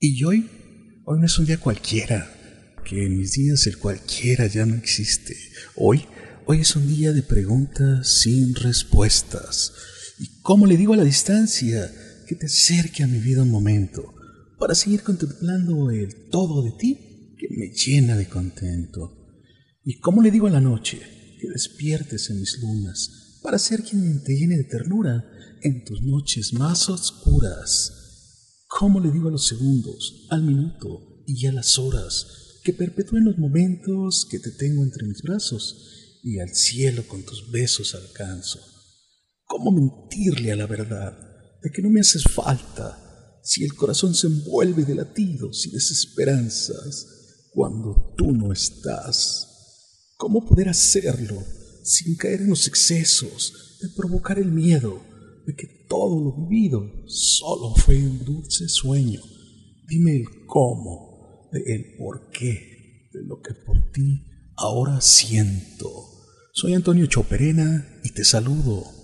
Y hoy, hoy no es un día cualquiera, que en mis días el cualquiera ya no existe. Hoy, hoy es un día de preguntas sin respuestas. ¿Y cómo le digo a la distancia que te acerque a mi vida un momento para seguir contemplando el todo de ti que me llena de contento? ¿Y cómo le digo a la noche que despiertes en mis lunas para ser quien te llene de ternura en tus noches más oscuras? ¿Cómo le digo a los segundos, al minuto y a las horas que perpetúen los momentos que te tengo entre mis brazos y al cielo con tus besos alcanzo? ¿Cómo mentirle a la verdad de que no me haces falta si el corazón se envuelve de latidos y desesperanzas cuando tú no estás? ¿Cómo poder hacerlo sin caer en los excesos de provocar el miedo de que todo lo vivido solo fue un dulce sueño. Dime el cómo, de el por qué, de lo que por ti ahora siento. Soy Antonio Choperena y te saludo